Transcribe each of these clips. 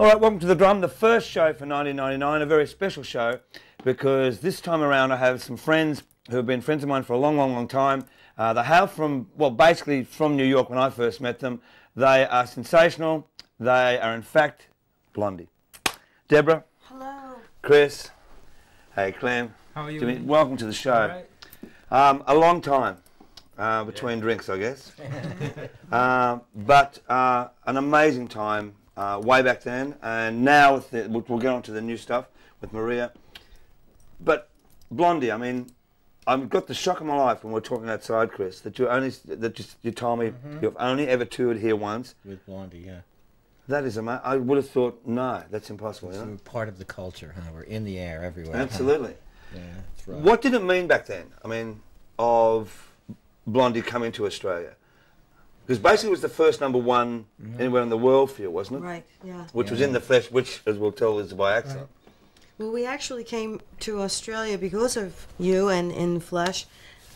All right, welcome to the drum, the first show for 1999, a very special show because this time around I have some friends who have been friends of mine for a long, long, long time. Uh, they hail from, well, basically from New York when I first met them. They are sensational. They are, in fact, Blondie. Deborah, Hello. Chris, hey, Clem. How are you? Jimmy, welcome to the show. All right. Um, a long time uh, between drinks, I guess. um, but uh, an amazing time uh, way back then, and now with the, we'll, we'll get on to the new stuff with Maria. But Blondie, I mean, I've got the shock of my life when we're talking outside, Chris, that you only that just you told me you've only ever toured here once. with Blondie, yeah. That is amazing. I would have thought, no, that's impossible. You So know? we're part of the culture, huh? We're in the air everywhere. huh? Absolutely. Yeah, that's right. What did it mean back then? I mean, of Blondie coming to Australia? Because basically it was the first number one anywhere in the world for you, wasn't it? Right, yeah. Which was in the flesh, which, as we'll tell, is by accident. Well, we actually came to Australia because of you and in flesh,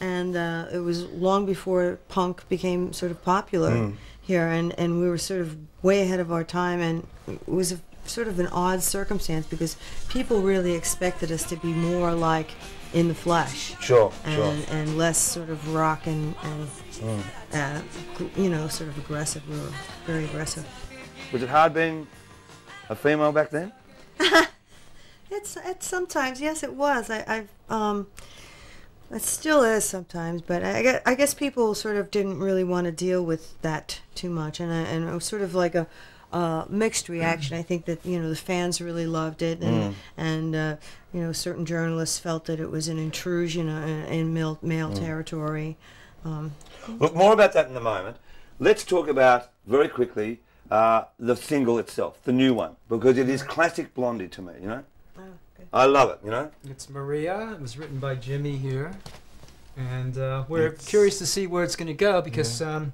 and uh, it was long before punk became sort of popular here, and, and we were sort of way ahead of our time, and it was a, sort of an odd circumstance because people really expected us to be more like in the flesh. Sure, and, and less sort of rock and, and uh, you know, sort of aggressive. We were very aggressive. Was it hard being a female back then? It's it's sometimes yes, it was. I I've um, it still is sometimes, but I guess, I guess people sort of didn't really want to deal with that too much, and I, and it was sort of like a. Uh, mixed reaction. I think that you know the fans really loved it, and and uh, you know certain journalists felt that it was an intrusion uh, in male, male territory. Um, Look, more about that in a moment. Let's talk about, very quickly, uh, the single itself, the new one, because it is classic Blondie to me, you know? oh, good. I love it, you know? It's Maria. It was written by Jimmy here, and uh, we're curious to see where it's going to go because um,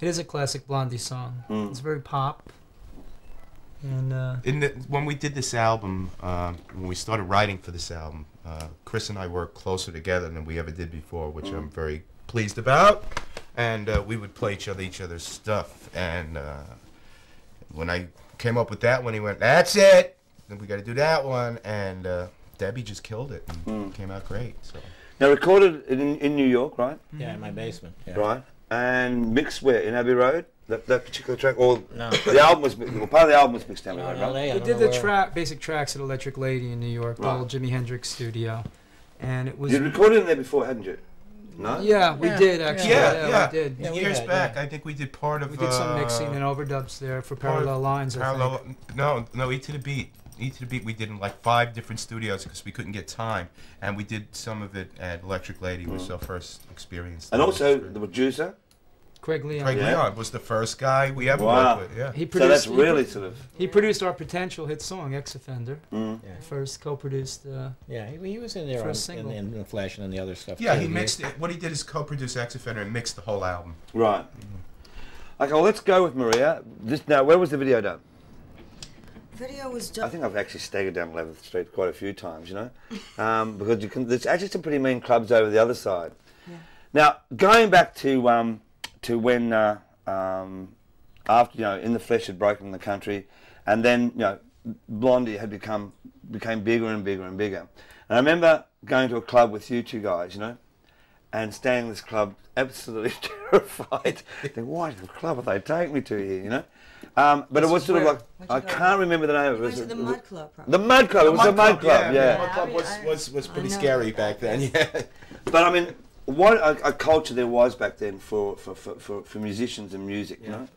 it is a classic Blondie song. Mm. It's very pop, and uh, in the, when we did this album, uh, when we started writing for this album, uh, Chris and I worked closer together than we ever did before, which I'm very pleased about. And uh, we would play each other each other's stuff. And uh, when I came up with that one, he went, "That's it. Then we got to do that one." And uh, Debbie just killed it and came out great. So Now, recorded in, in New York, right? Yeah, in my basement. Yeah. Right? And mixed where? In Abbey Road? That, that particular track? Or No. the album was, mi- well, part of the album was mixed in Abbey No, in right? LA, I we did the where- track, basic tracks at Electric Lady in New York, the old Jimi Hendrix studio, and it was. You'd recorded in there before, hadn't you? No? Yeah, we Yeah, did yeah. actually. yeah, Yeah, yeah, we did. Yeah, we years had, back, yeah. I think we did part of. We did some mixing uh, and overdubs there for part of Parallel Lines. I Parallel, think. no, no, E to the beat. E to the beat. We did in like five different studios because we couldn't get time, and we did some of it at Electric Lady, which was our first experience. And there. also the producer? Craig Leon. Craig Yeah. Leon was the first guy we ever Wow. worked with. Yeah. He So produced. that's really pro- sort of... He produced our potential hit song, X Offender. Mm. Yeah. First co-produced. Uh, Yeah, he, he was in there For a on, in, single. in the Flesh and the other stuff. Yeah, too. he mixed it. What he did is co-produce "X Offender" and mixed the whole album. Right. Okay, well, let's go with Maria. This, now, where was the video done? Video was done. I think I've actually staggered down 11th Street quite a few times, you know, um, because you can. There's actually some pretty mean clubs over the other side. Yeah. Now, going back to um, to when uh, um, after you know, in the flesh had broken the country, and then you know, Blondie had become became bigger and bigger and bigger. And I remember going to a club with you two guys, you know, and staying in this club absolutely terrified. Thinking, what club will they take me to here, you know? Um, but it was sort of like I can't remember the name of it. We went Was to the Mud Club. Probably. the Mud Club. It was the Mud Club. Yeah. The Mud Club was, was, was pretty scary back then. Yeah. But I mean, what a, a culture there was back then for, for, for, for, for musicians and music. You know.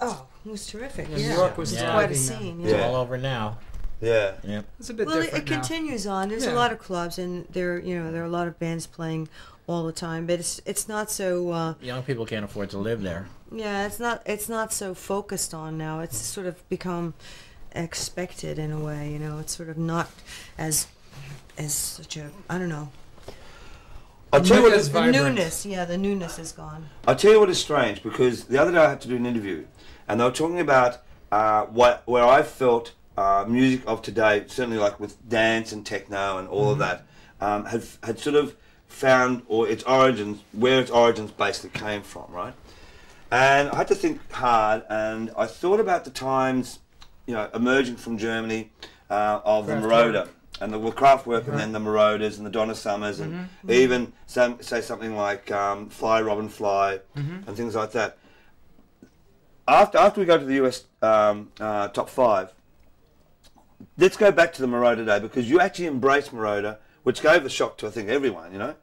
Oh, it was terrific. Yeah, Yeah, New York was It's Yeah. quite a scene. It's Yeah. Yeah. all over now. Yeah. Yeah. it's a bit Well, it, different it now. continues on. There's Yeah. a lot of clubs, and there, you know, there are a lot of bands playing all the time. But it's it's not so. Uh, Young people can't afford to live there. yeah, it's not it's not so focused on now. It's sort of become expected in a way. You know, it's sort of not as as such a I don't know. I'll tell you what. Is, The newness, yeah, the newness is gone. I'll tell you what is strange because the other day I had to do an interview, and they were talking about uh, what where I felt uh, music of today, certainly like with dance and techno and all of that, um, had had sort of found or its origins where its origins basically came from, right? And I had to think hard, and I thought about the times you know, emerging from Germany uh, of the Kraftwerk. Moroder and the well, Kraftwerk and then the Moroders and the Donna Summers and Mm-hmm. even some, say something like um, Fly Robin Fly Mm-hmm. and things like that. After after we go to the US um, uh, top five, let's go back to the Moroder day because you actually embraced Moroder, which gave a shock to I think everyone. You know,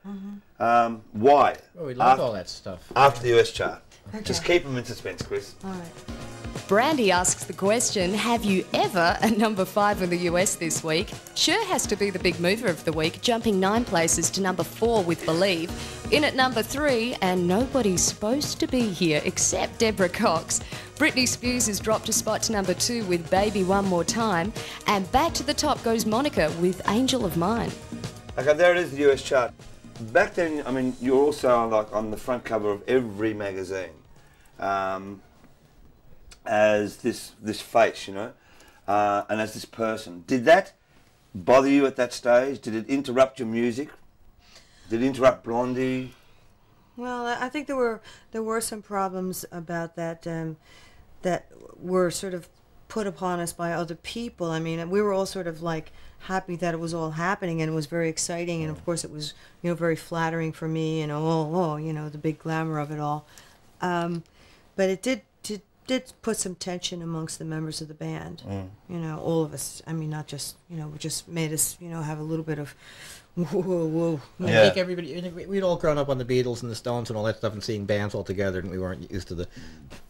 um, why? Oh, we love After- all that stuff. after the US chart. Just keep them in suspense, Chris. All right. Brandy asks the question Have you ever a number five in the US this week? Sure has to be the big mover of the week, jumping nine places to number four with Believe. In at number three, and nobody's supposed to be here except Deborah Cox. Britney Spears has dropped a spot to number two with Baby One More Time. And back to the top goes Monica with Angel of Mine. Okay, there it is, the US chart. Back then, I mean, you're also like on the front cover of every magazine um, as this this face, you know, uh, and as this person. Did that bother you at that stage? Did it interrupt your music? Did it interrupt Blondie? Well, I think there were there were some problems about that um, that were sort of put upon us by other people. I mean, we were all sort of like happy that it was all happening, and it was very exciting, and of course, it was you know very flattering for me, and oh, oh you know the big glamour of it all. Um, but it did, did did put some tension amongst the members of the band. You know, all of us. I mean, not just you know, it just made us you know have a little bit of whoa, whoa, whoa. I Yeah. think everybody, we- we'd all grown up on the Beatles and the Stones and all that stuff and seeing bands all together, and we weren't used to the,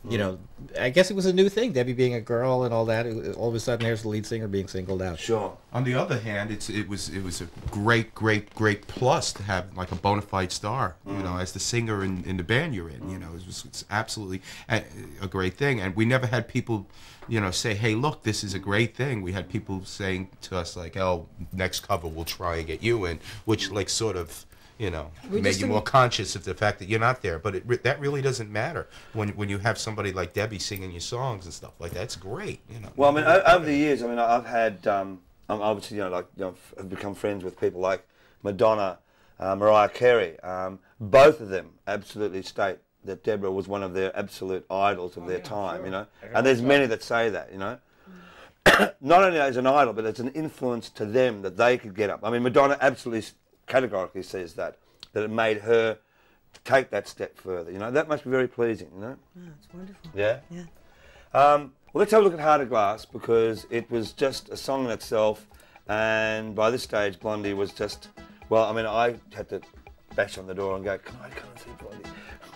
you know, I guess it was a new thing, Debbie being a girl and all that. It- all of a sudden, here's the lead singer being singled out. Sure. On the other hand, it's it was it was a great great great plus to have like a bona fide star, you know, mm. as the singer in, in the band you're in. You know, it was it's absolutely a, a great thing, and we never had people, you know, say, "Hey, look, this is a great thing." We had people saying to us like, "Oh, next cover we'll try and get you in," which like sort of. You know, We made you more conscious of the fact that you're not there, but it, re- that really doesn't matter when when you have somebody like Debbie singing your songs and stuff like that. It's great, you know. Well, I mean, o- over the years, I mean, I've had, um, I'm obviously, you know, like, you know, f- have become friends with people like Madonna, uh, Mariah Carey. Um, both of them absolutely state that Deborah was one of their absolute idols of their time, you know. And there's many that say that, you know. Not only as an idol, but as an influence to them that they could get up. I mean, Madonna absolutely categorically says that, that it made her take that step further, you know. That must be very pleasing, you know. Oh, it's wonderful. Yeah. Yeah. Um, well, let's have a look at Heart of Glass because it was just a song in itself, and by this stage, Blondie was just. Well, I mean, I had to bash on the door and go, "Can I come and see Blondie?"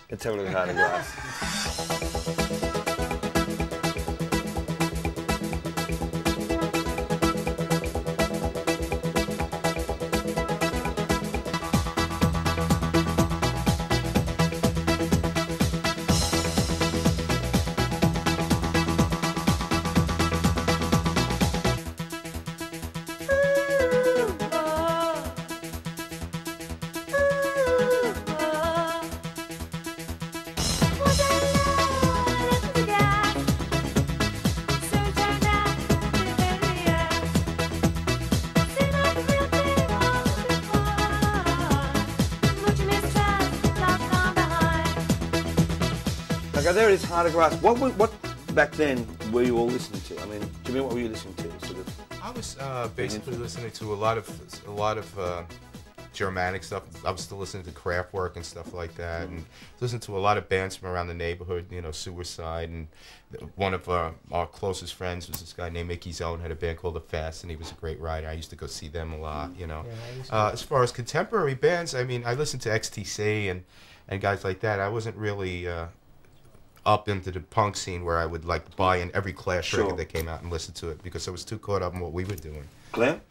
A look at Heart of Glass. Okay, there it is, Heart of Glass. What, were- what back then were you all listening to? I mean, Jimmy, what were you listening to? Sort of. I was uh, basically listening to a lot of a lot of uh, Germanic stuff. I was still listening to Kraftwerk and stuff like that, and listening to a lot of bands from around the neighborhood. You know, Suicide, and one of uh, our closest friends was this guy named Miki Zone. Had a band called The Fast, and he was a great writer. I used to go see them a lot. You know, Yeah, I used to- uh, as far as contemporary bands, I mean, I listened to XTC and and guys like that. I wasn't really. Uh, up into the punk scene where I would like buy in every Clash Sure. record that came out and listen to it because I was too caught up in what we were doing. Glenn?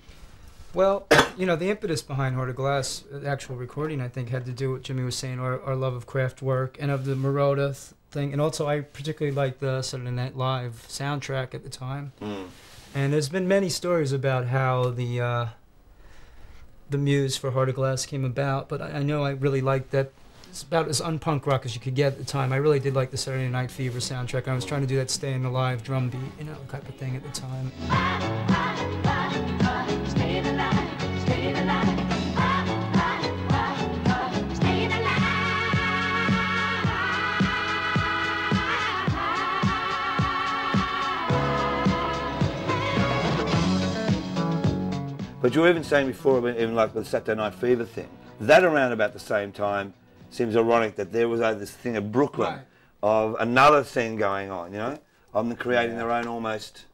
Well, you know, the impetus behind Heart of Glass, the actual recording, I think, had to do with Jimmy was saying, our, our love of Kraftwerk and of the Moroder th- thing. And also, I particularly liked the Saturday Night Live soundtrack at the time. Mm. And there's been many stories about how the uh, the muse for Heart of Glass came about, but I, I know I really liked that it's about as unpunk rock as you could get at the time. I really did like the Saturday Night Fever soundtrack. I was trying to do that staying alive drum beat, you know, type of thing at the time. But you were even saying before, even like the Saturday Night Fever thing, that around about the same time, seems ironic that there was uh, this thing of Brooklyn, Right. of another thing going on, you know, of them creating their own almost.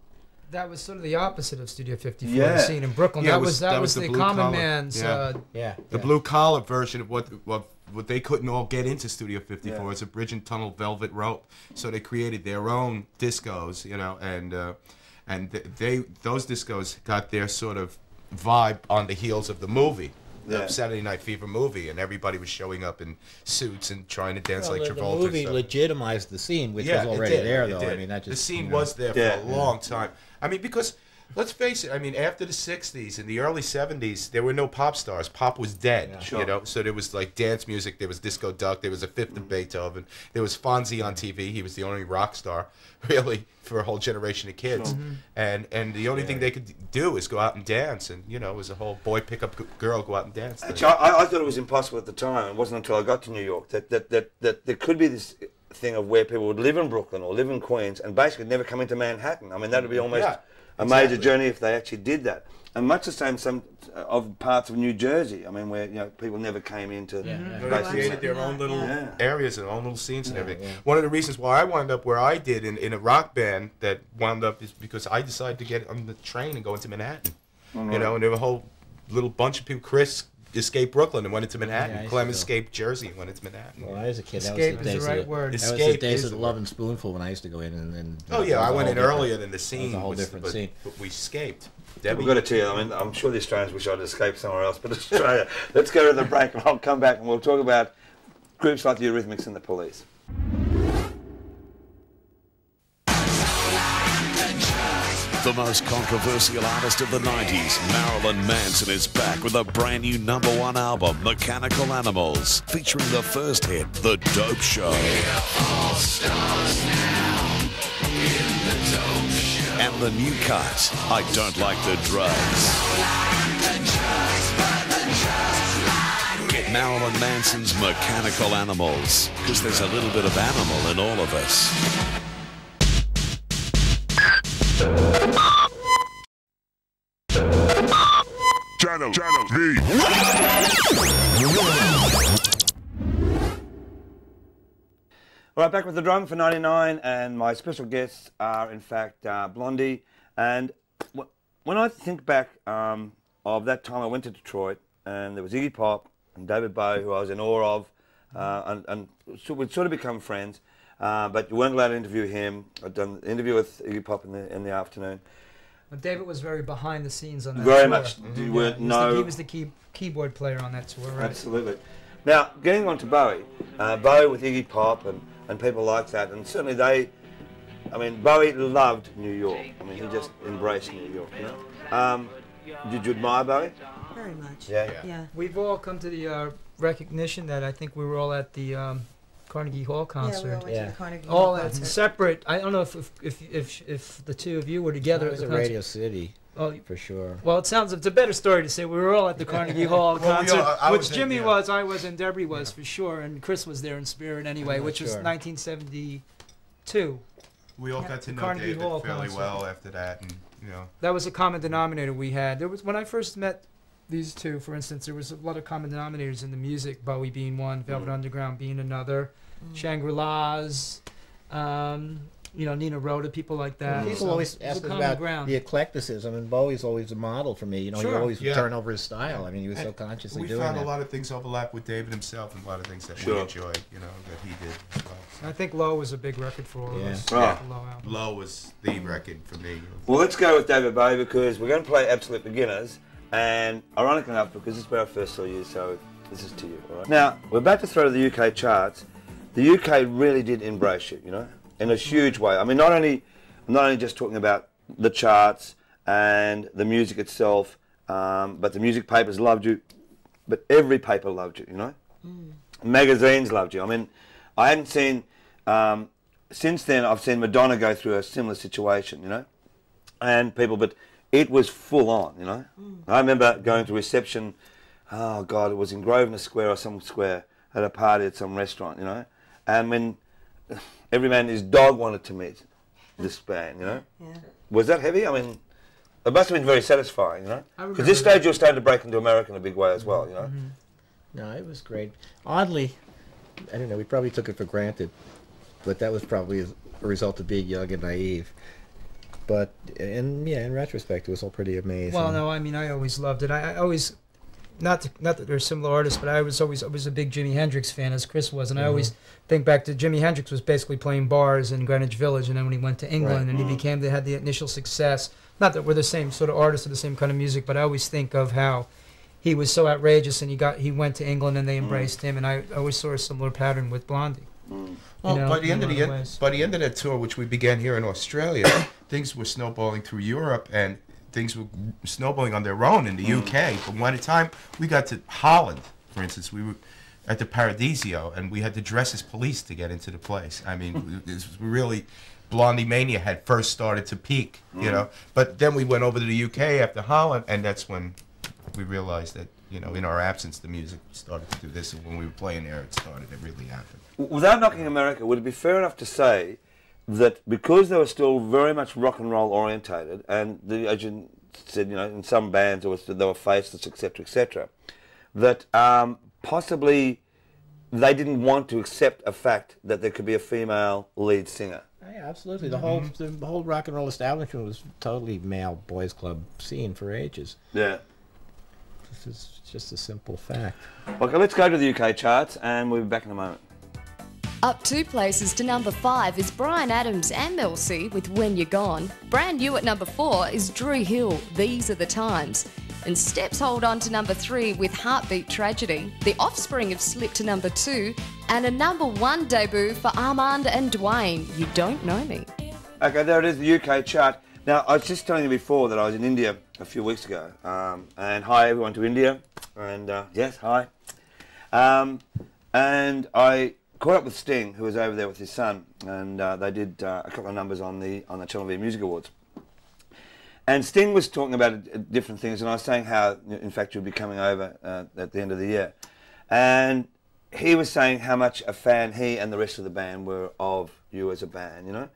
That was sort of the opposite of Studio 54, Yeah. the scene in Brooklyn. Yeah, that was- was that, that was, was the the blue common collar. man's. Yeah. Uh, Yeah. The yeah. blue collar version of what what what they couldn't all get into Studio 54 Yeah. is a bridge and tunnel velvet rope. So they created their own discos, you know, and uh, and they those discos got their sort of vibe on the heels of the movie. Yeah. The Saturday Night Fever movie, and everybody was showing up in suits and trying to dance Well, like the, the Travolta. and movie stuff. legitimized the scene, which Yeah, was already there, though. I mean, that just the scene you know, was there for Yeah, a yeah. long time. I mean, because let's face it. I mean, after the '60s and the early '70s, there were no pop stars. Pop was dead. Sure. You know, so there was like dance music. There was Disco Duck. There was a Fifth of Beethoven. There was Fonzie on TV. He was the only rock star, really, for a whole generation of kids. Mm-hmm. And and the only thing they could do is go out and dance. And you know, it was a whole boy pick up girl go out and dance. Actually, I, I thought it was impossible at the time. It wasn't until I got to New York that, that, that, that there could be this thing of where people would live in Brooklyn or live in Queens and basically never come into Manhattan. I mean, that would be almost Yeah, a major journey if they actually did that. And much the same some uh, of parts of New Jersey. I mean, where you know people never came into. Yeah, yeah. They created their own little Yeah. areas and own little scenes and everything. yeah. One of the reasons why I wound up where I did in, in a rock band that wound up is because I decided to get on the train and go into Manhattan. You know, and there were a whole little bunch of people. Chris escaped Brooklyn and went into Manhattan. I used Clem escaped Jersey and went into Manhattan. When I was a kid, that escape was the is days the right of the, word. That was the days is of the the Lovin' Spoonful when I used to go in and. and Oh yeah, I went whole in different- earlier than the scene. a whole different but, scene. But we escaped. We've got to tell you, I mean, I'm sure the Australians wish I'd escaped somewhere else, but Australia. Let's go to the break and I'll come back and we'll talk about groups like the Eurythmics and the Police. The most controversial artist of the 90s, Marilyn Manson, is back with a brand new number one album, Mechanical Animals, featuring the first hit, The Dope Show. And the new cut, I Don't Like the Drugs. Get Marilyn Manson's Mechanical Animals, because there's a little bit of animal in all of us. Channel, channel V. All right, back with the drum for 99, and my special guests are, in fact, uh, Blondie. And when I think back um, of that time I went to Detroit, and there was Iggy Pop and David Bowie, who I was in awe of, uh, and, and so we'd sort of become friends. Uh, but you weren't allowed to interview him. I'd done an interview with Iggy Pop in the in the afternoon. But David was very behind the scenes on that Very tour. much. You weren't he was the, no. he was the key, keyboard player on that tour, right? Absolutely. Now, getting on to Bowie, uh, Bowie with Iggy Pop and, and people like that, and certainly they, I mean, Bowie loved New York. I mean, he just embraced New York, you know. Um, did you admire Bowie? Very much. Yeah. Yeah. We've all come to the uh, recognition that I think we were all at the um, Carnegie Hall Yeah, we all concert. went Yeah. to the Carnegie all Hall at concert. separate. I don't know if if, if if if the two of you were together It at was the a concert. Radio City Oh, for sure. well, it sounds it's a better story to say we were all at the Carnegie Hall Well, we concert, all- I which was in- Jimmy yeah. was, I was, and Debbie was for sure, and Chris was there in spirit anyway, I'm which was 1972. we all Yeah, got to know Carnegie David Hall fairly concert. well after that, and you know. That was a common denominator we had. There was when I first met these two, for instance, there was a lot of common denominators in the music. Bowie being one, Velvet Mm. Underground being another, Mm. Shangri La's, um, you know, Nino Rota, people like that. People So always it was ask a about ground. the eclecticism, and Bowie's always a model for me. You know, Sure. he always Yeah. turn over his style. I mean, he was so And consciously we found that. a lot of things overlap with David himself and a lot of things that we enjoyed, you know, that he did as well. So. I think Low was a big record for all Yeah. of us. Right. The Low album. Low was the record for me. Well, let's go with David Bowie because we're going to play Absolute Beginners, and ironically enough, because this is where I first saw you, so this is to you. All right. Now we're about to throw to the UK charts. The UK really did embrace you, you know, in a huge way. I mean, not only, I'm not only just talking about the charts and the music itself, um, but the music papers loved you, but every paper loved you, you know. Magazines loved you. I mean, I hadn't seen. Um, since then, I've seen Madonna go through a similar situation, you know and people, but it was full on, you know. Hmm. I remember going to reception, oh God, it was in Grosvenor Square or some square at a party at some restaurant, you know, and when every man and his dog wanted to meet this band, you know. Yeah. Was that heavy? I mean, It must have been very satisfying, you know. Because this stage you're starting to break into America in a big way as well, you know. Mm-hmm. No, it was great. Oddly, I don't know. We probably took it for granted, but that was probably a result of being young and naive. But and yeah, in retrospect, it was all pretty amazing. Well, no, I mean, I always loved it. I, I always, not to, not that they're similar artists, but I was always I was a big Jimi Hendrix fan, as Chris was, and I mm-hmm. always think back to Jimi Hendrix was basically playing bars in Greenwich Village, and then when he went to England Right. and he mm-hmm. became, they had the initial success. Not that we're the same sort of artists or the same kind of music, but I always think of how he was so outrageous, and he got he went to England and they mm-hmm. embraced him, and I always saw a similar pattern with Blondie. Mm. Well, know, by the end of the a end, by the end of that tour, which we began here in Australia, things were snowballing through Europe, and things were snowballing on their own in the mm. UK. But when the time we got to Holland, for instance, we were at the Paradiso, and we had to dress as police to get into the place. I mean, this was really. Blondie Mania had first started to peak, you mm. know. But then we went over to the UK after Holland, and that's when we realized that, you know, in our absence, the music started to do this. And when we were playing there, it started. It really happened. Without knocking America, would it be fair enough to say that because they were still very much rock and roll orientated, and the agent said, you know, in some bands there was, they were faceless, etc., etc., that um, possibly they didn't want to accept a fact that there could be a female lead singer. Yeah, absolutely. The whole the whole rock and roll establishment was totally male boys club scene for ages. Yeah. This is just a simple fact. Okay, let's go to the UK charts, and we'll be back in a moment. Up two places to number five is Bryan Adams and Mel C with When You're Gone. Brand new at number four is Dru Hill, These Are the Times. And Steps hold on to number three with Heartbeat Tragedy. The Offspring have slipped to number two. And a number one debut for Armand and Dwayne, You Don't Know Me. Okay, there it is, the UK chart. Now, I was just telling you before that I was in India a few weeks ago. Um, and hi, everyone, to India. And uh, yes, hi. Um, and I caught up with Sting, who was over there with his son, and uh, they did uh, a couple of numbers on the on the Channel V Music Awards. And Sting was talking about uh, different things, and I was saying how, in fact, you'll be coming over uh, at the end of the year. And he was saying how much a fan he and the rest of the band were of you as a band, you know?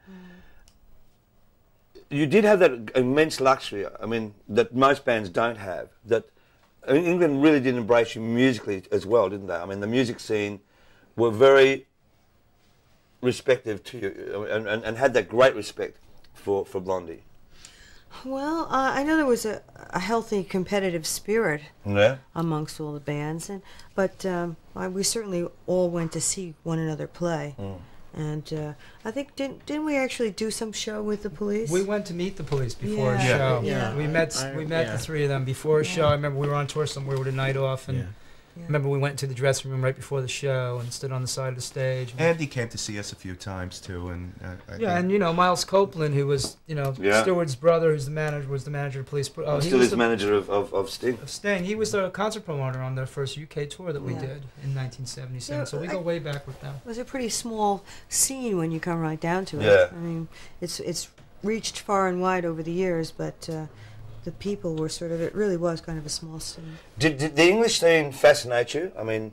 You did have that immense luxury, I mean, that most bands don't have, that I mean, England really did embrace you musically as well, didn't they? I mean, the music scene were very respective to you and, and, and had that great respect for, for Blondie. Well, uh, I know there was a, a healthy competitive spirit Yeah? amongst all the bands, and but um, I, we certainly all went to see one another play. And uh, I think didn't didn't we actually do some show with the police? We went to meet the police before a Yeah. show. Yeah. We met I- we met yeah. the three of them before a show. I remember we were on tour somewhere with a night off, and Yeah. Remember we went into the dressing room right before the show and stood on the side of the stage. Andy came to see us a few times too, and uh, yeah, think- and you know Miles Copeland, who was you know Yeah. Stewart's brother, who's the manager, was the manager of police. Oh, he still was the, manager of, of, of Sting. of Sting. He was the concert promoter on their first UK tour that we Yeah. did in 1977. Yeah, so we I- go way back with them. It was a pretty small scene when you come right down to it. Yeah. I mean, it's it's reached far and wide over the years, but uh, the people were sort of. It really was kind of a small scene. Did, did the English scene fascinate you? I mean,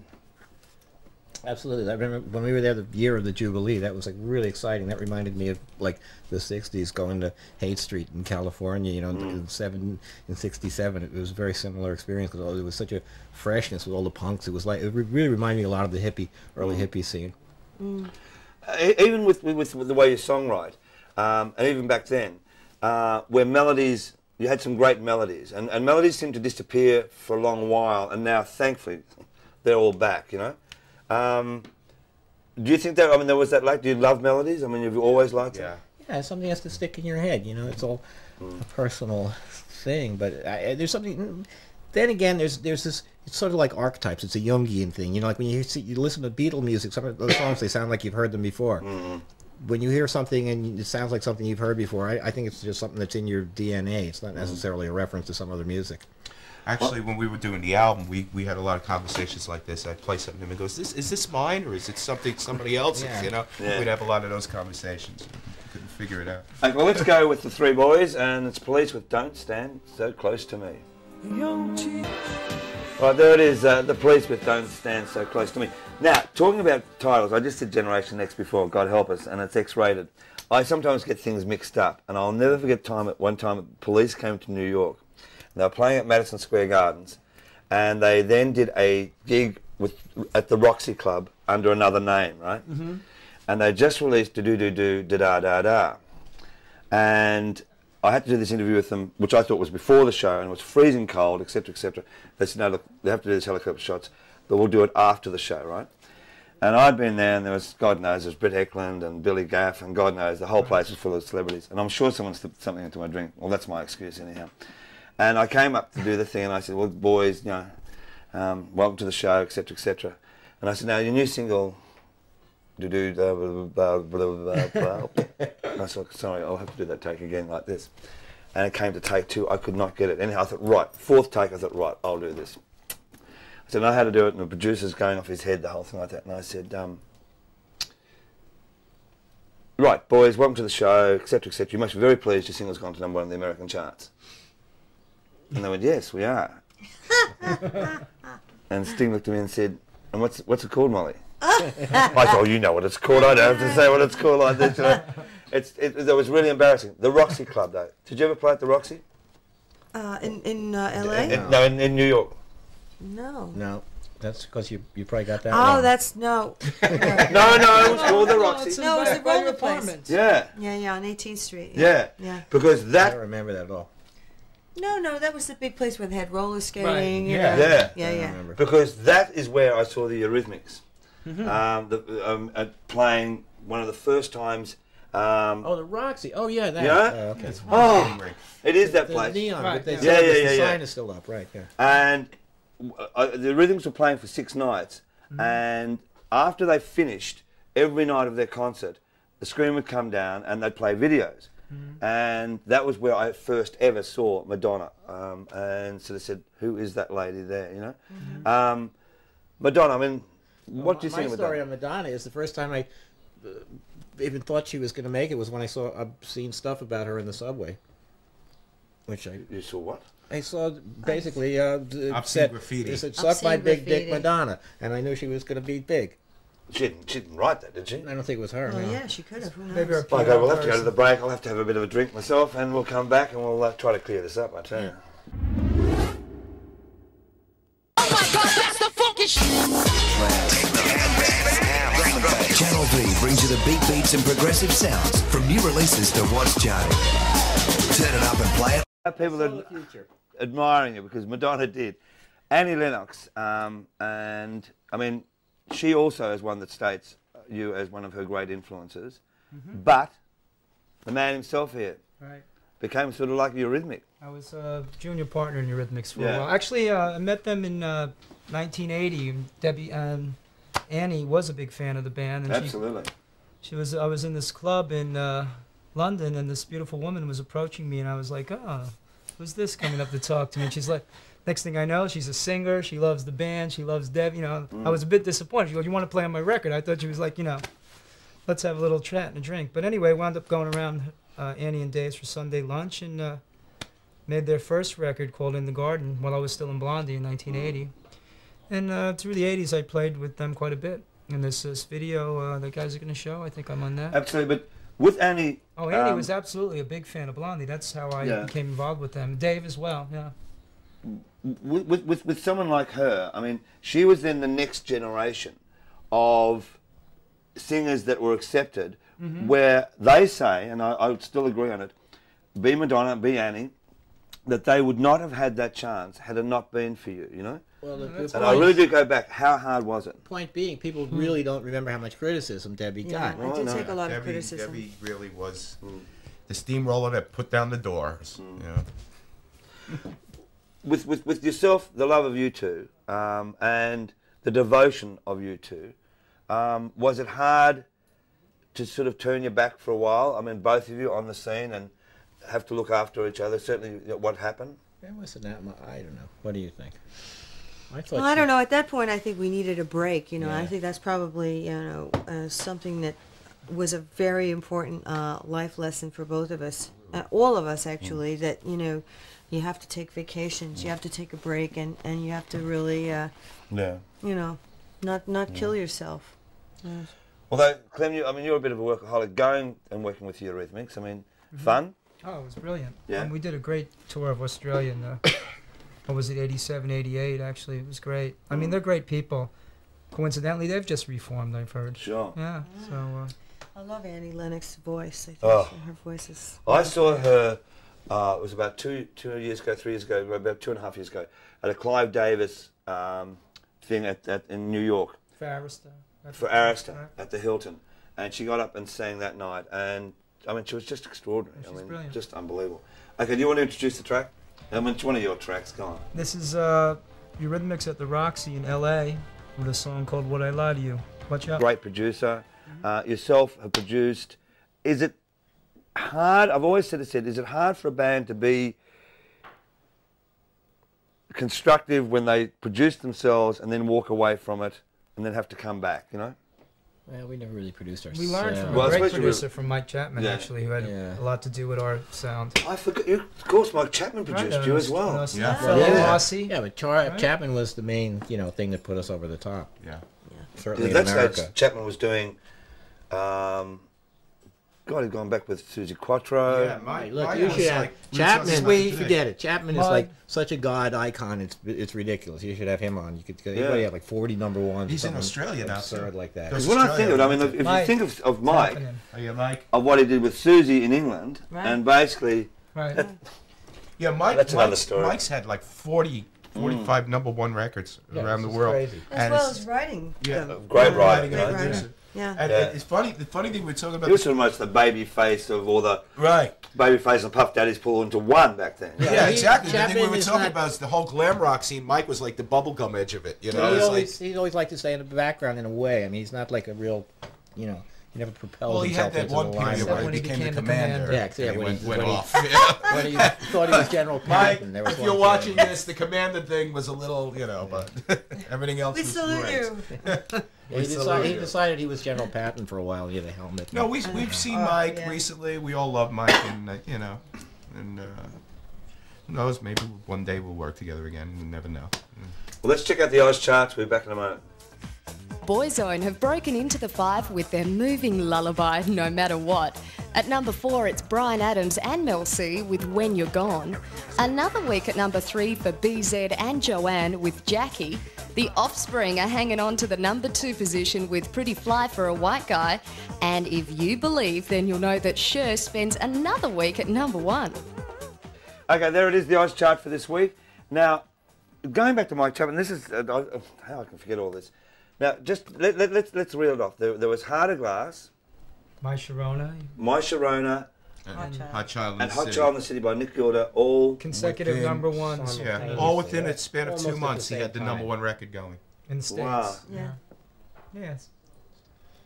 Absolutely. I remember when we were there the year of the Jubilee, that was like really exciting. That reminded me of like the 60s going to Haight Street in California, you know, in, seven, in 67. It was a very similar experience because it was such a freshness with all the punks. It was like, it really reminded me a lot of the hippie, early hippie scene. e- even with, with, with the way you songwrite, um, and even back then, uh, where melodies, you had some great melodies, and, and melodies seemed to disappear for a long while, and now thankfully they're all back, you know? Um, do you think that, I mean, there was that like, do you love melodies? I mean, have you always liked yeah. it? Yeah, something has to stick in your head. You know, it's all a personal thing. But I, there's something. Then again, there's there's this. It's sort of like archetypes. It's a Jungian thing. You know, like when you see, you listen to Beatle music, some of those songs they sound like you've heard them before. When you hear something and it sounds like something you've heard before, I, I think it's just something that's in your DNA. It's not necessarily a reference to some other music. Actually, when we were doing the album, we, we had a lot of conversations like this. I'd play something to him and goes, "This is this mine or is it something somebody else's?" Yeah. You know, Yeah. we'd have a lot of those conversations. Couldn't figure it out. Okay, well, let's go with the three boys, and it's police with Don't Stand So Close to Me. Right, there it is, uh, the police with Don't Stand So Close to Me. Now, talking about titles, I just said Generation X before, God help us, and it's X-rated. I sometimes get things mixed up, and I'll never forget time at one time police came to New York. They were playing at Madison Square Gardens, and they then did a gig with at the Roxy Club under another name, right? Mm-hmm. And they just released Do Do Do Do Da Da Da Da, and I had to do this interview with them, which I thought was before the show, and it was freezing cold, etc., etc. They said, no, look, they have to do these helicopter shots, but we'll do it after the show, right? And I'd been there, and there was, God knows, there was Britt Ekland and Billy Gaff, and God knows, the whole place was full of celebrities. And I'm sure someone slipped something into my drink. Well, that's my excuse, anyhow. And I came up to do the thing, and I said, well, boys, you know, um, welcome to the show, etc., etc. And I said, now, your new single, do do blah blah blah blah. blah. I said, sorry, I'll have to do that take again like this. And it came to take two, I could not get it. Anyhow, I thought, right, fourth take, I thought, right, I'll do this. I said, know how to do it, and the producer's going off his head, the whole thing like that. And I said, um, right, boys, welcome to the show, etc., etc. You must be very pleased your single's gone to number one in the American charts. And they went, yes, we are. and Sting looked at me and said, and what's, what's it called, Molly? I thought, oh, you know what it's called. I don't have to say what it's called like this. You know? It's, it, it was really embarrassing. The Roxy Club, though. Did you ever play at the Roxy? Uh, in in uh, L.A. In- no, in, in New York. No. No, that's because you you probably got that. Oh, wrong. that's no. No, no, it was called the Roxy. No, it was the roller place. Yeah, Yeah, yeah, on 18th Street. yeah. Yeah. Because that. I don't remember that at all. No, no, that was the big place where they had roller skating. you yeah. know. Yeah. Yeah, I yeah. remember. because that is where I saw the Eurythmics. Um, the, um, at playing one of the first times. Um, Oh, the Roxy. Oh, yeah, that. Yeah? Oh, okay. oh, it is that The place. neon. Right, but they yeah. still- Yeah, yeah, the yeah, yeah. sign is still up, right? Yeah. and uh, the rhythms were playing for six nights and after they finished every night of their concert the screen would come down and they'd play videos. And that was where i first ever saw madonna. Um, and sort of said who is that lady there? You know? Um, madonna i mean what do you my think of story madonna? on Madonna is the first time I uh, even thought she was going to make it was when I saw obscene stuff about her in the subway. Which I you saw what I saw basically uh, d- Obscene said, graffiti. It said suck my Obscene big dick. Madonna, and I knew she was going to be big. she didn't, she didn't write that did she I don't think it was her. Well, no. yeah, she could have. Who knows? Maybe our okay, we'll have to go to the break i'll have to have a bit of a drink myself and we'll come back and we'll uh, try to clear this up i tell you Channel V brings you the beat beats and progressive sounds from new releases to what's charting. Turn it up and play it. Have people ad- admiring you because Madonna did. Annie Lennox, um, and I mean, she also has one that states you as one of her great influences, but the man himself here Right. became sort of like Eurythmic. I was a junior partner in Eurythmics for Yeah. a while. Actually, uh, I met them in uh, 1980. and Debbie um, Annie was a big fan of the band, and she, Absolutely. she was. I was in this club in uh, London, and this beautiful woman was approaching me, and I was like, "Oh, who's this coming up to talk to me?" And she's like, "Next thing I know, she's a singer. She loves the band. She loves Deb. You know." I was a bit disappointed. She goes, "You want to play on my record?" I thought she was like, you know, let's have a little chat and a drink. But anyway, wound up going around uh, Annie and Dave's for Sunday lunch, and. Uh, made their first record called In the Garden while I was still in Blondie in 1980. And uh, through the 80s, I played with them quite a bit. And this, this video uh, that guys are going to show, I think I'm on that. Absolutely. But with Annie, Oh, Annie um, was absolutely a big fan of Blondie. That's how I Yeah. became involved with them. Dave as well, yeah. with, with, with, with someone like her, I mean, she was then the next generation of singers that were accepted, where they say, and I, I would still agree on it, be Madonna, be Annie, that they would not have had that chance had it not been for you, you know? Well, the, the And point, I really do go back, how hard was it? point being, people really don't remember how much criticism Debbie got. Oh, I did no. take a lot of Debbie, criticism. Debbie really was the steamroller that put down the doors. You know? With, with, with yourself, the love of you two, um, and the devotion of you two, um, was it hard to sort of turn your back for a while? I mean, both of you on the scene and have to look after each other. Certainly, you know, what happened. That wasn't that much. I don't know. What do you think? I thought. Well, I don't know. At that point, I think we needed a break. You know, I think that's probably you know uh, something that was a very important uh, life lesson for both of us, uh, all of us actually. That you know, you have to take vacations, you have to take a break, and and you have to really, uh, Yeah. you know, not not kill yourself. Although, Clem, you, I mean, you're a bit of a workaholic. Going and working with Eurythmics, I mean, fun. Oh, it was brilliant. Yeah. And we did a great tour of Australia in the, what was it, 87, 88, actually. It was great. I mean, they're great people. Coincidentally, they've just reformed, I've heard. Sure. Yeah, so, uh, I love Annie Lennox's voice. I think Oh. she- her voice is. I saw her. Uh, it was about two two years ago, three years ago, about two and a half years ago, at a Clive Davis um, thing at, at in New York for Arista. for Arista right. at the Hilton, and she got up and sang that night, and I mean, she was just extraordinary. She's I mean, brilliant. just unbelievable. Okay, do you want to introduce the track? Mean, it's one of your tracks. Go on. This is uh, Eurythmics at the Roxy in L.A. with a song called "Would I Lie to You." Watch out. Great producer. Uh, yourself have produced. Is it hard? I've always said it. Said, is it hard for a band to be constructive when they produce themselves and then walk away from it and then have to come back? You know. Well, we never really produced ourselves. We learned from Well, I a great producer were- from Mike Chapman, Yeah. actually, who had Yeah. a lot to do with our sound. I forgot. You, of course, Mike Chapman produced Right, you as well. uh, Yeah. fellow Yeah. Aussie. Yeah, but Char- Right. Chapman was the main, you know, thing that put us over the top. Yeah. Certainly At in America. stage, Chapman was doing. Um, God, he'd gone back with Suzi Quatro. Yeah, my, Hey, look, my you was should have like, we were talking Chapman. about We forget it. Chapman is Mike. like such a god icon. It's it's ridiculous. You should have him on. You could. Yeah. Everybody have like forty number ones. or He's in something Australia now, absurd too. like that. Goes- Because when I think of it, I mean, if you think of, of Mike. Are oh, you Mike? of what he did with Susie in England, Right. and basically, Right. Yeah, Mike. That's another story. Mike's had like 40, 45 mm. number one records Yeah, around the world. crazy. As And well as writing. Yeah, great writer. writing you and know. Great producing. Writer. Yeah. And Yeah. it's funny. The funny thing we're talking about. He was almost the Babyface of all the right. Babyface and Puff Daddies pulled into one back then. Yeah, he- exactly. the Chapman thing we were talking not- about is the whole glam rock scene. Mike was like the bubblegum edge of it. You know, he it's always like. he's always liked to stay in the background in a way. I mean, he's not like a real, you know, he never propelled Well, he himself had that into one the period where he when he became, became the the commander. commander. Yeah, and yeah, he when went, he- went when off. Yeah. when he thought he was General Patton. there was if you're period. watching this, the commander thing was a little, you know, but everything else We was salute great. you. Yeah, he, We salute decided, he decided he was General Patton for a while. He had a helmet. No, we, we've seen Oh, Mike yeah. recently. We all love Mike, and uh, you know, and uh, who knows? Maybe one day we'll work together again. You never know. Well, let's check out the Oz charts. We'll be back in a moment. Boyzone have broken into the five with their moving lullaby, no matter what. At number four, it's Bryan Adams and Mel C with When You're Gone. Another week at number three for BZ and Joanne with Jackie. The Offspring are hanging on to the number two position with Pretty Fly for a White Guy. And if you believe, then you'll know that Cher spends another week at number one. Okay, there it is, the Oz chart for this week. Now, going back to Mike Chapman, this is uh, uh, how I can forget all this. Now, just let, let, let's let's reel it off. There, there was Heart of Glass, My Sharona, My Sharona, And Child. Hot Child in and the Hot City. Child in the City by Nick Gilder, all consecutive Within number ones Yeah, Simultaneously. all within a span of Almost two months, he had the number time. one record going. in the States. Wow. Yeah. Yes.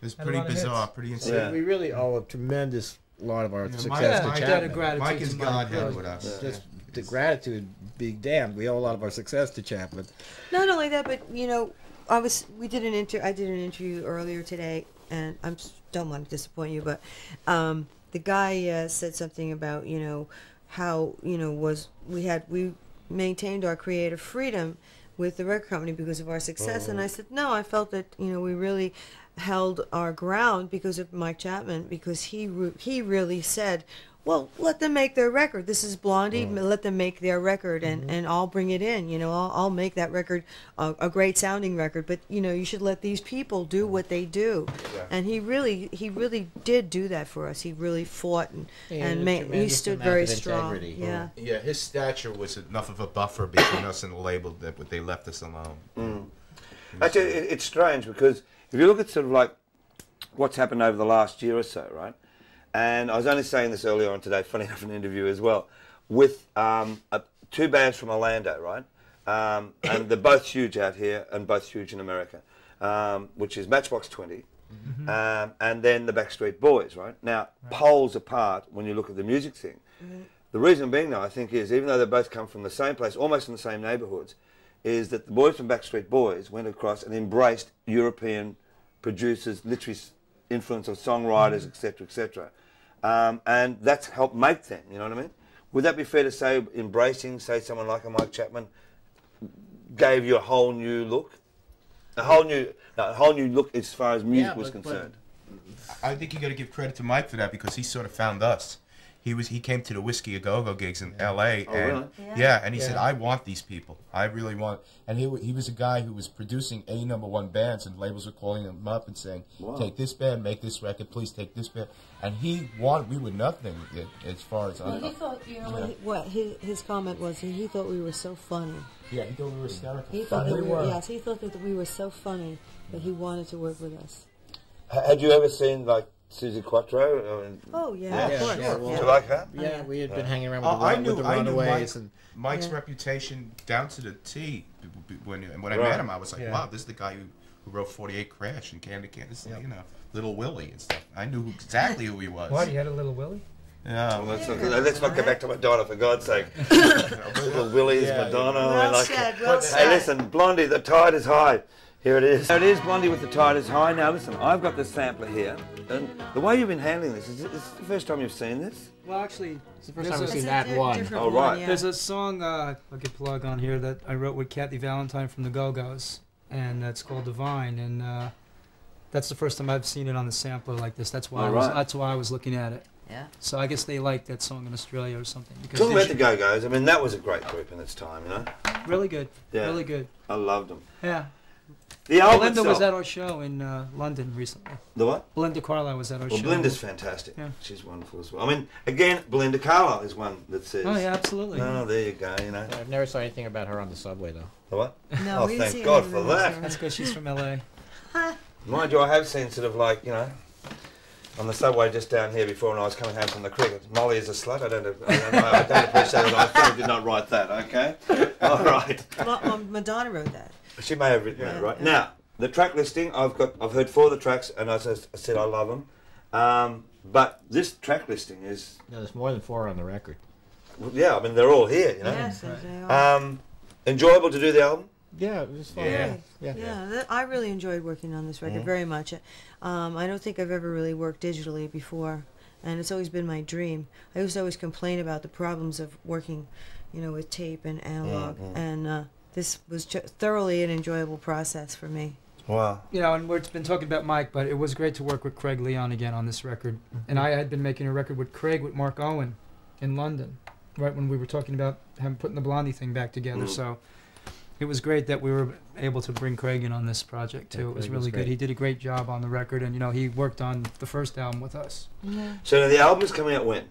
It was pretty lot hits. bizarre, pretty insane. Yeah. We really owe a tremendous lot of our Yeah, success Mike- Yeah, to I Chapman. got Mike is Godhead with us. Just the gratitude be damned. We owe a lot of our success to Chapman. Not only that, but you know, I was we did an inter I did an interview earlier today, and I'm don't want to disappoint you, but um, the guy uh, said something about you know how you know was we had we maintained our creative freedom with the record company because of our success, and I said no, I felt that you know we really held our ground because of Mike Chapman because he re- he really said. Well, let them make their record. This is Blondie. Mm. Let them make their record, and, mm-hmm. and I'll bring it in. You know, I'll, I'll make that record a, a great sounding record. But you know, you should let these people do mm-hmm. what they do. And he really, he really did do that for us. He really fought and He and had a he stood very strong. integrity. Yeah. Yeah, his stature was enough of a buffer between us and the label that they left us alone. Mm. Actually, it, it's strange because if you look at sort of like what's happened over the last year or so, right? And I was only saying this earlier on today, funny enough, an interview as well, with um, uh, two bands from Orlando, right? Um, and they're both huge out here and both huge in America, um, which is Matchbox 20 um, and then the Backstreet Boys, right? Now, poles apart when you look at the music thing. The reason being, though, I think, is even though they both come from the same place, almost in the same neighbourhoods, is that the boys from Backstreet Boys went across and embraced European producers, literary influence of songwriters, etc., etc. Um, and that's helped make them. You know what I mean? Would that be fair to say, embracing, say, someone like a Mike Chapman, gave you a whole new look? a whole new, a whole new look as far as music Yeah, was but- but- concerned. I think you got to give credit to Mike for that because he sort of found us. He was he came to the Whisky a Go Go gigs in L.A. Oh, and really? yeah. yeah. and he said I want these people. I really want. And he he was a guy who was producing a number one bands, and labels were calling him up and saying, Wow. "Take this band, make this record, please take this band." And he wanted. We were nothing i- as far as Well, he thought, you know, what, he, what his, his comment was, he, he thought we were so funny. yeah, he thought we were hysterical. He thought that we were, were. yes, he thought that we were so funny that he wanted to work with us. Had you ever seen like Suzi Quatro? I mean, Oh yeah, Yeah, of course. yeah, Did well- you like her? Yeah, we had been hanging around with, the, I knew, with the I knew Mike, Runaways and Mike's Yeah. reputation down to the T. When and when I Right. met him, I was like, Yeah. "Wow, this is the guy who, who wrote 48 Crash and Can the Can, this is, you know, Little Willie and stuff." I knew exactly who he was. What? You had a little Willie? Yeah, Well, let's, not, let's not get back to Madonna, for God's sake. Little Willie's Yeah, Madonna. Well I like said, it. well Hey, said. listen, Blondie, the tide is high. Here it is. There it is, Blondie with the tide is high. Now, listen, I've got the sampler here. And the way you've been handling this, is this the first time you've seen this? Well, actually, it's the first There's time a- we've seen that one. different Oh, one, right. yeah. There's a song uh, I could plug on here that I wrote with Kathy Valentine from the Go Go's, and it's called Divine. And uh, that's the first time I've seen it on the sampler like this. That's why I was, right. that's why I was looking at it. Yeah. So I guess they liked that song in Australia or something because Talking about the Go Go's, I mean, that was a great group in its time, you know? really good, Yeah. really good. I loved them. Yeah. The album Belinda was at our show in uh, London recently. The what? Belinda Carlisle was at our Well, show. Belinda's fantastic. Yeah. She's wonderful as well. I mean, again, Belinda Carlisle is one that says. Oh yeah, absolutely. Oh, there you go, you know. I've never saw anything about her on the subway though. The what? No, Oh, we didn't thank God for that. That's because she's from LA. Mind you, I have seen sort of like, you know, on the subway just down here before when I was coming home from the cricket. Molly is a slut. I don't, I don't know. I don't appreciate it. I certainly did not write that, okay? All right. Ma- Ma- Madonna wrote that. She may have written Yeah, that, right? yeah. Now, the track listing, I've got, I've heard four of the tracks, and as I I said, I love them. Um, but this track listing is, No, there's more than four on the record. well, yeah, I mean, they're all here, you know. Yes, they they are. Um, enjoyable to do the album. Yeah, it was fun. Yeah. Right. yeah. Yeah, I really enjoyed working on this record very much. Um, I don't think I've ever really worked digitally before, and it's always been my dream. I used to always complain about the problems of working, you know, with tape and analog, and uh, this was ju- thoroughly an enjoyable process for me. Wow. You know, and we've been talking about Mike, but it was great to work with Craig Leon again on this record. And I had been making a record with Craig with Mark Owen in London, right when we were talking about him putting the Blondie thing back together. Mm. So it was great that we were able to bring Craig in on this project too. Yeah, it was Craig was really good. He did a great job on the record, and you know, he worked on the first album with us. So now the album's coming out when?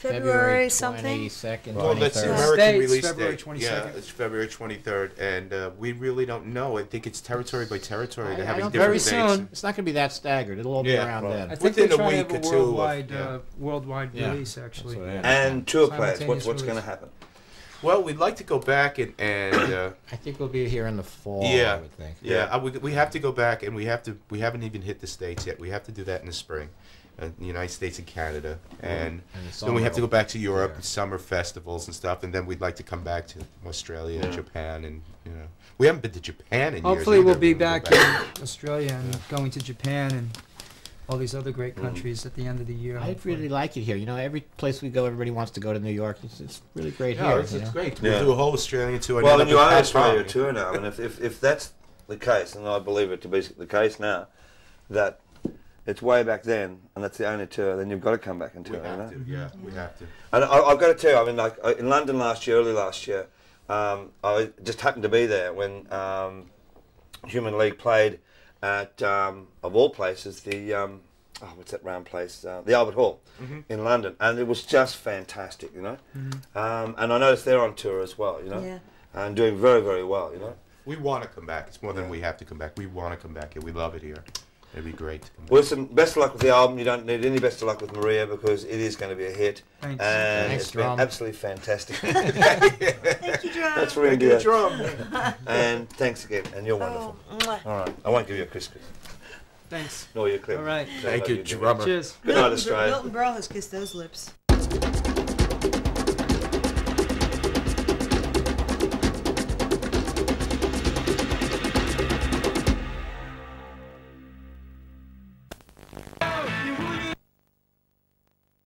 February, something. 22nd, Well, that's the 23rd. American States, release February date. 22nd. Yeah, it's February 23rd, and uh, we really don't know. I think it's territory by territory. They're I having don't- different Very dates. soon. It's not going to be that staggered. It'll all be Yeah, around right. then. I think Within they're a trying week to or have a two of- worldwide, yeah. uh, worldwide Yeah. release actually. That's what I And understand. tour plans. What's what's going to release. happen? Well, we'd like to go back and and uh, I think we'll be here in the fall. Yeah. I would think. yeah, I, we, we have to go back and we have to. We haven't even hit the states yet. We have to do that in the spring, uh, the United States and Canada, and And the then we have to go back to Europe, there. summer festivals and stuff, and then we'd like to come back to Australia and Yeah. Japan, and you know, we haven't been to Japan in years. Hopefully, we'll be We'll back in Australia and going to Japan and all these other great countries at the end of the year. I hopefully. really like it here. You know, every place we go, everybody wants to go to New York. It's, it's really great Yeah, here. it's, it's great. Yeah. We'll do a whole Australian tour. and Well, end and up you in are Australia tour now, and if, if, if that's the case, and I believe it to be the case now, that it's way back then, and that's the only tour, then you've got to come back and We tour, you know? to. Yeah, we have to. And I, I've got to tell you, I mean, like uh, in London last year, early last year, um, I just happened to be there when um, Human League played at, um, of all places, the um, oh, what's that round place? Uh, the Albert Hall in London, and it was just fantastic, you know. Um, and I noticed they're on tour as well, you know, Yeah. and doing very, very well, you know. We want to come back. It's more than we have to come back. We want to come back here. We love it here. It'd be great to come. Well, listen, best of luck with the album. You don't need any best of luck with Maria because it is going to be a hit, Thanks. and Thanks, it's been absolutely fantastic. Thank you, John. That's for India. And thanks again, and you're wonderful. Oh. All right, I won't give you a kiss, kiss. Thanks. Nor you're clear. All right. So Thank you, Jimmy. drummer. Cheers. Good night, Milton, Australia. Milton Berle has kissed those lips.